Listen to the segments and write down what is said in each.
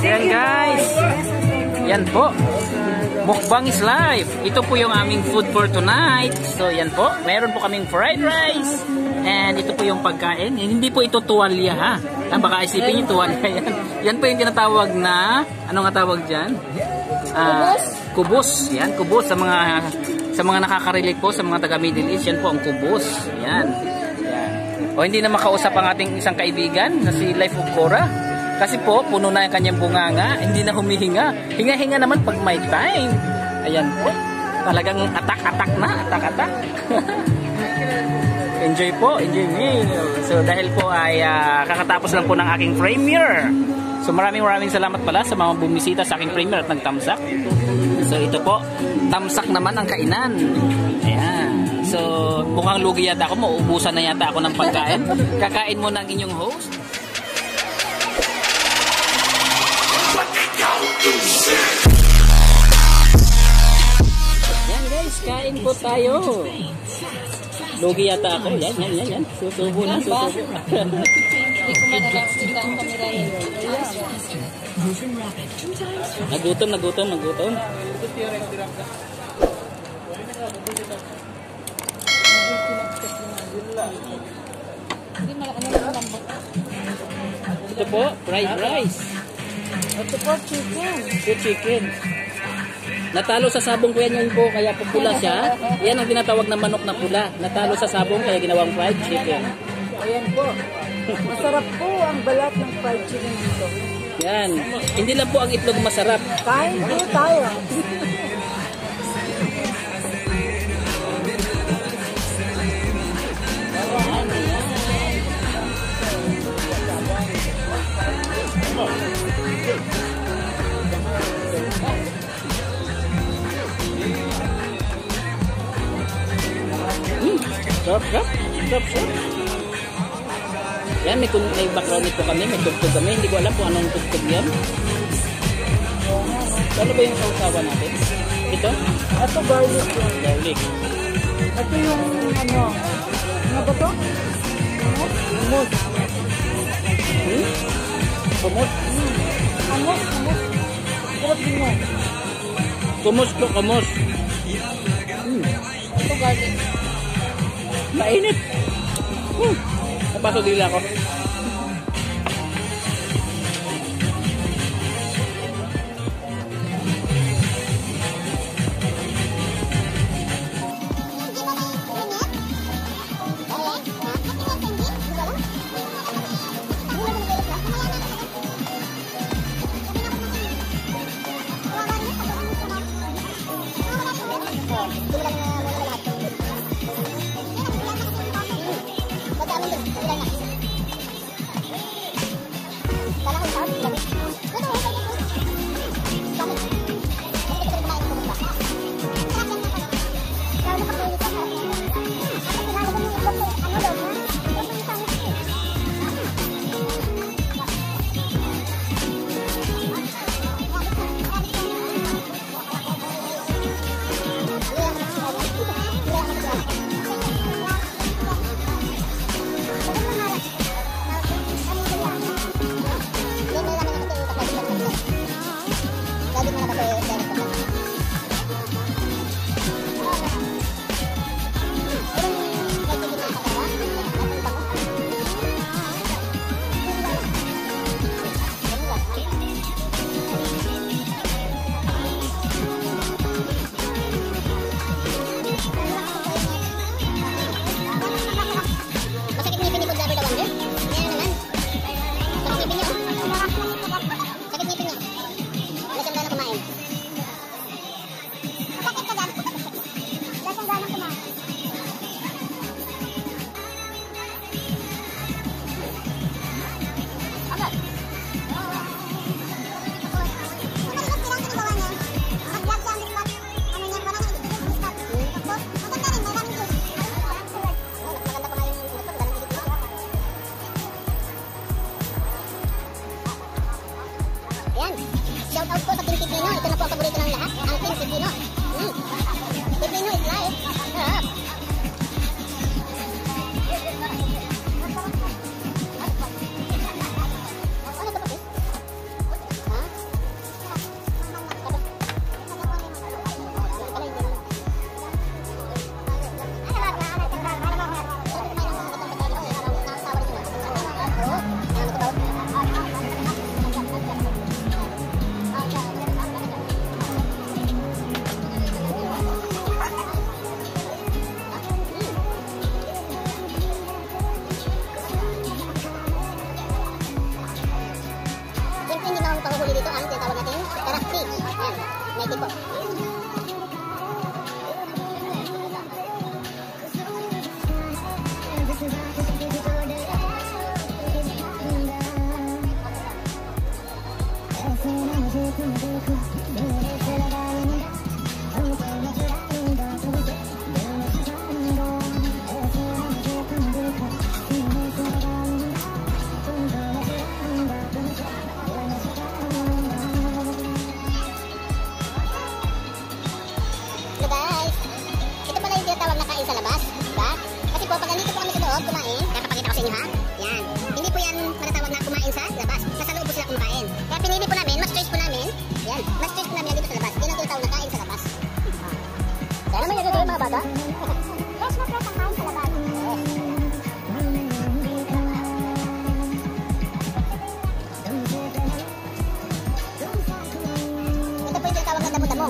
Yan guys. Yan po. Mukbang is life. Ito po yung aming food for tonight. So yan po. Meron po kaming fried rice. And ito po yung pagkain. Hindi po ito tuwalya ha. Ah, baka isipin yung tuwalya yan. Yan po yung tinatawag na, ano nga tawag dyan? Ah, kubos. Yan, kubos sa mga sa mga nakaka-relate po sa mga taga Middle East. Yan po ang kubos. Yan. O hindi na makausap ang ating isang kaibigan na si Life of Cora. Kasi po, puno na yung kanyang bunganga, hindi na humihinga. Hinga-hinga naman pag may time. Ayan po. Talagang atak-atak na, atak-atak. enjoy po, enjoy meal. So dahil po ay ah, kakatapos lang po ng aking premiere. So maraming maraming salamat pala sa mga bumisita sa aking premiere at nagtamsak. So ito po, tamsak naman ang kainan. Ayan. So mukhang lugi yata ako, mauubusan na yata ako ng pagkain. Kakain mo ng inyong host. Yan guys, kain po tayo. Lugi yata ako. Yan, yan, yan, yan. Susubo na, susubo. Hindi ko madadakita ang kamera yun. nagutom, nagutom, nagutom. Hindi Ito po, fried rice. Ito po, chicken. Ito chicken. Natalo sa sabong ko yan yun po, kaya po pula siya. Yan ang tinatawag na manok na pula. Natalo sa sabong, kaya ginawang fried chicken. Ayan po. Masarap po ang balat ng fried chicken dito. Yan. Hindi lang po ang itlog masarap. Kain po tayo. Sarap, sarap. Sarap, sarap. Yan, may, may background nito kami, may tugtog kami. Hindi ko alam kung anong tugtog yan. Ano ba yung sausawa natin? Ito? Ito garlic. Garlic. Ito yung ano. Ano ba to? Hummus? Hummus. Hmm? Kumot. Hummus, hummus. Sarap din yan. Kumos po, kumos. Ito garlic. Mainit. Hmm. Napasok dila ko.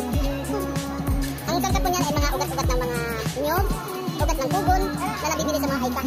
nyog. Ang isang tapo niyan ay mga ugat-ugat ng mga nyog, ugat ng kugon, na nabibili sa mga ikan.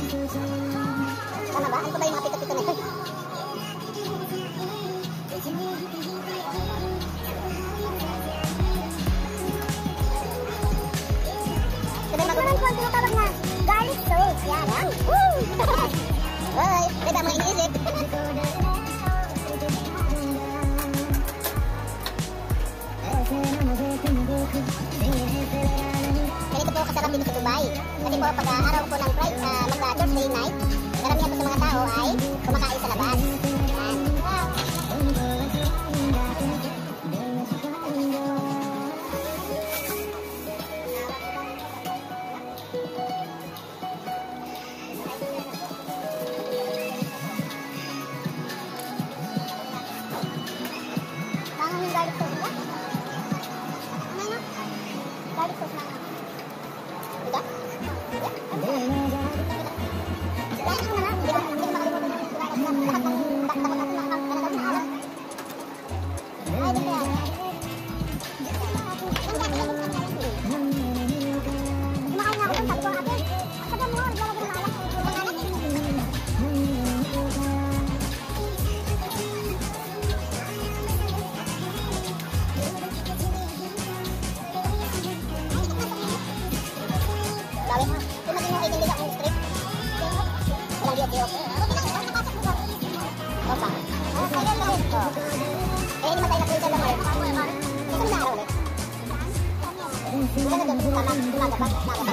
那个怎么办？那个办？那个办？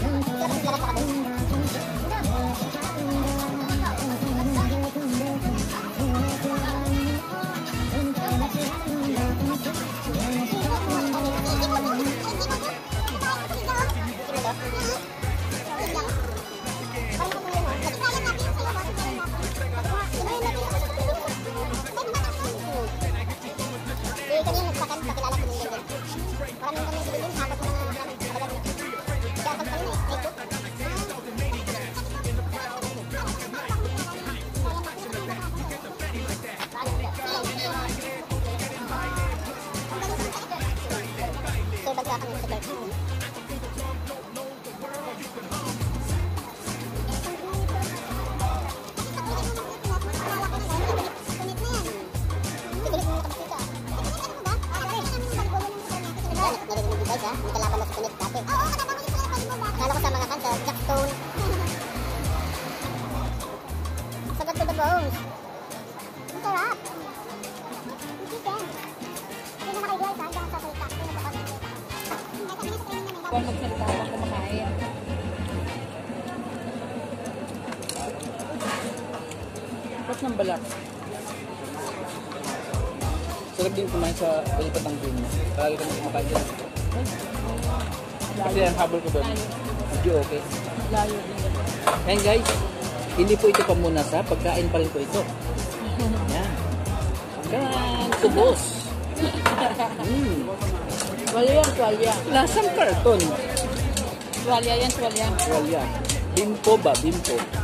这个东西咋办？Apat ng balat. Sarap din kumain sa palipat ng gym. Palagi kami kumakain dyan. Kasi ang habol ko doon. Medyo okay. Layo din. And guys, hindi po ito pamunasa. Pagkain pa rin po ito. Yan. Pagkain. Kubos. mm. Tuwalya yan, tuwalya. Lasang karton. Tuwalya yan, tuwalya. Tuwalya. Bimpo ba? Bimpo. Bimpo.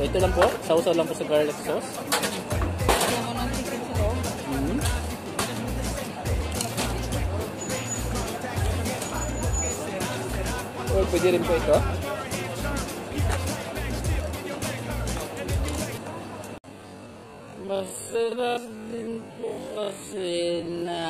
So ito lang po, sausaw lang po sa garlic sauce. Or pwede rin po ito. Masarap din po kasi na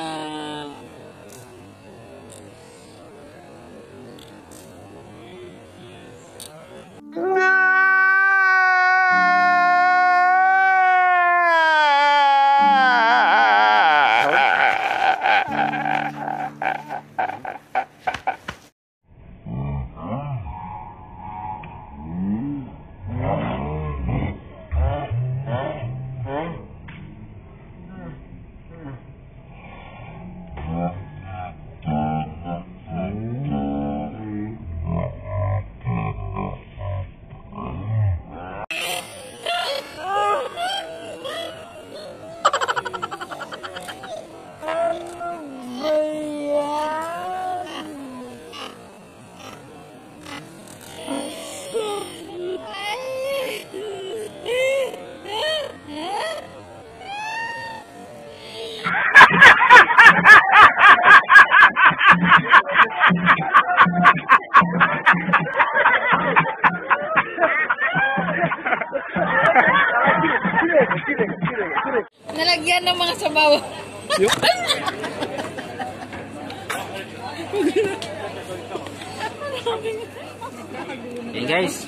Yan guys.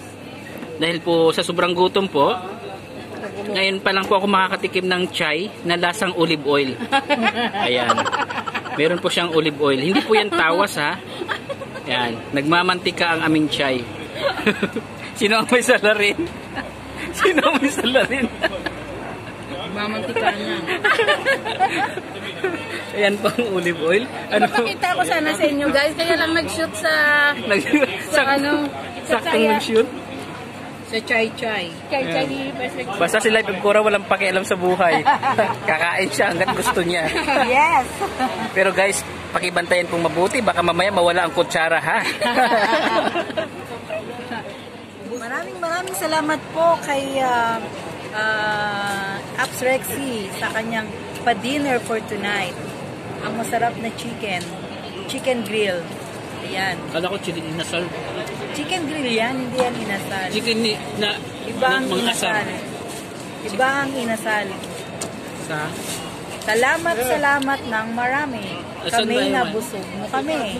Dahil po sa sobrang gutom po, ngayon pa lang po ako makakatikim ng chai na lasang olive oil. Ayan. Meron po siyang olive oil. Hindi po yan tawas ha. Yan. Nagmamantika ang aming chai. Sino ang may salarin? Sino ang may salarin? Mamantika niya. Ayan po ang olive oil. Ano po? Ipakita ko sana sa inyo guys, kaya lang nag-shoot sa Nag- sa ano, sa Saktong kaya, nag-shoot. sa chai chai. Chai chai ni Pastor. Basta si Life of Cora walang pakialam sa buhay. Kakain siya hanggat gusto niya. Yes. Pero guys, pakibantayan pong mabuti. Baka mamaya mawala ang kutsara ha. Maraming maraming salamat po kay uh, uh, Apps Rexy sa kanyang pa-dinner for tonight. Ang masarap na chicken. Chicken grill. Ayan. Kala ko chili inasal. Chicken grill yan, hindi yan inasal. Chicken ni, na, Iba ang mga inasal. Iba ang inasal. Sa? Salamat, salamat ng marami. Asan Kami yun? nabusog mo kami.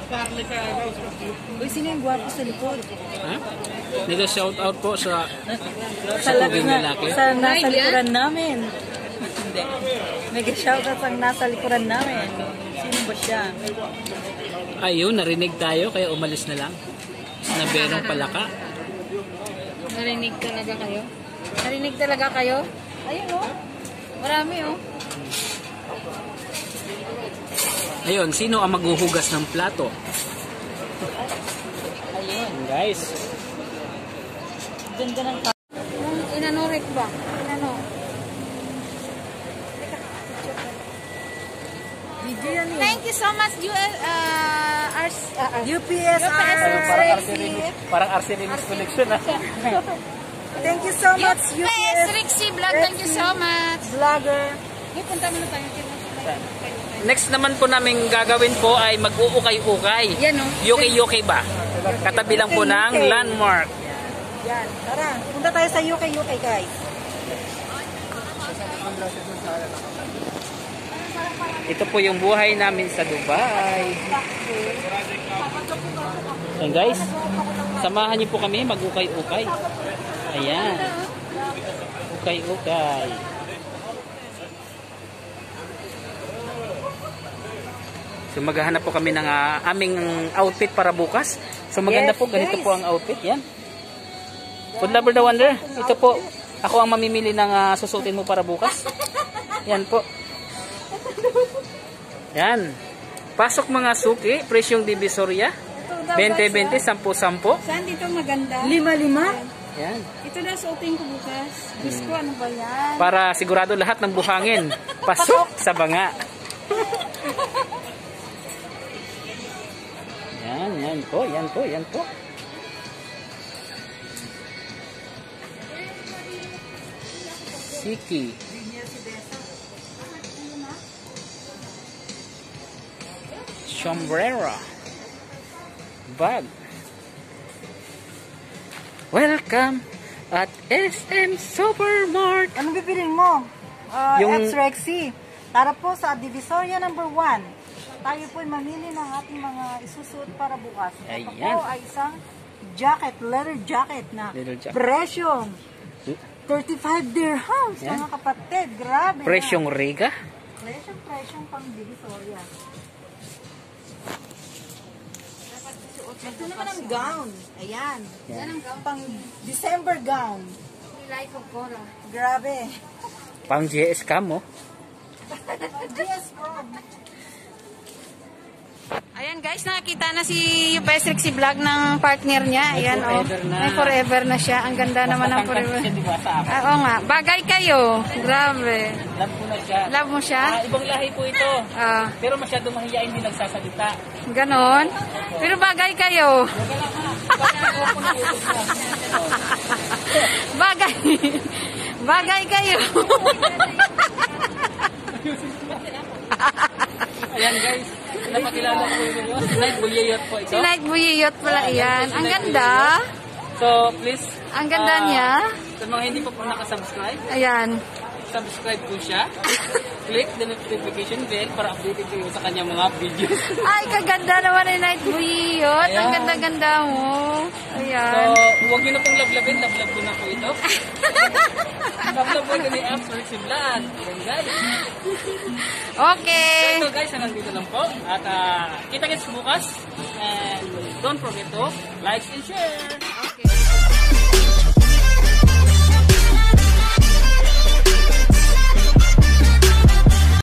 Uy, sino yung gwapo sa likod? Ha? Nila shout out po sa Sa, Sa na, sa nasa likuran namin. Hindi. Nag-shoutout ang nasa likuran namin. Sino ba siya? ayun, narinig tayo kaya umalis na lang. Na berong palaka. Narinig talaga kayo? Narinig talaga kayo? Ayun oh. Marami oh. Ayun, sino ang maghuhugas ng plato? Ayun. Guys, Ganda ng ka- Yung inanorek ba? Inano? Video yan eh. Thank you so much, UL, uh, RC, uh, UPS UPS parang Rexy. Arcelinis, parang Arcelinis connection ah. Thank you so much, UPS UPS Rexy Vlog, thank you so much. vlogger. Hey, punta muna tayo. Next naman po namin gagawin po ay mag-uukay-ukay. Yan oh. UK-UK ba? Katabi lang po ng landmark. Yan, tara. Punta tayo sa UK, UK guys. Ito po yung buhay namin sa Dubai. Ayan guys, samahan niyo po kami mag-ukay-ukay. Ayan. Ukay-ukay. So maghahanap po kami ng ah, aming outfit para bukas. So maganda Yes, po, ganito guys. po ang outfit. Yan. Food Lover the Wonder, ito po. Ako ang mamimili ng ah, susutin mo para bukas. Yan po. Yan. Pasok mga suki, presyong divisoria. 20-20, 10-10. Saan dito maganda? Lima-lima? Yan. Ito na suotin ko bukas. Diyos ko, ano ba yan? Para sigurado lahat ng buhangin. Pasok sa banga. Yan, yan po, yan po, yan po. Siki. Sombrero. Bag. Welcome at SM Supermart. Anong bibilin mo? Uh, Yung- X Rexy. Tara po sa Divisoria number 1. Tayo po mamili ng ating mga isusuot para bukas. Ito Ayan. po ay isang jacket, leather jacket na Leather jacket. presyong 35 dirhams, Yan. mga kapatid. Grabe na. Presyong Riga. Presyong, presyong pang Divisoria. Ito naman ang gown. Ayan. Yan ang gown. Pang December gown. Life of Cora. Grabe. Pang GS cam oh. Yes, bro. Ayan guys, nakakita na si UPS Rexy Vlog ng partner niya. Ayan oh. forever na. May forever na siya. Ang ganda naman ng forever. Siya, di ba, sa? Ah, Oo nga. Bagay kayo. Grabe. Love ko na siya. Love mo siya? Ah, ibang lahi po ito. Ah, Pero masyado mahiyain hindi nagsasalita. ganon. Pero bagay kayo. bagay. bagay kayo. Ayan guys, napakilala ko yun yun. Night Bulyayot po ito. si Night Buyiyot pala iyan. Ang ganda. So please, Ang ganda ah, niya. Sa mga hindi pa po nakasubscribe, Ayan. subscribe po siya. Click the notification bell para updated kayo sa kanyang mga videos. Ay, kaganda naman ni Night Buyot. Ang ganda-ganda mo. So, Ayan. huwag niyo na pong lablabin. Lablab ko na po ito. Lablab po ito ni After si Vlog. Ayan guys. Okay. So guys, hanggang dito lang po. At ah, kita-kits bukas. And don't forget to like and share.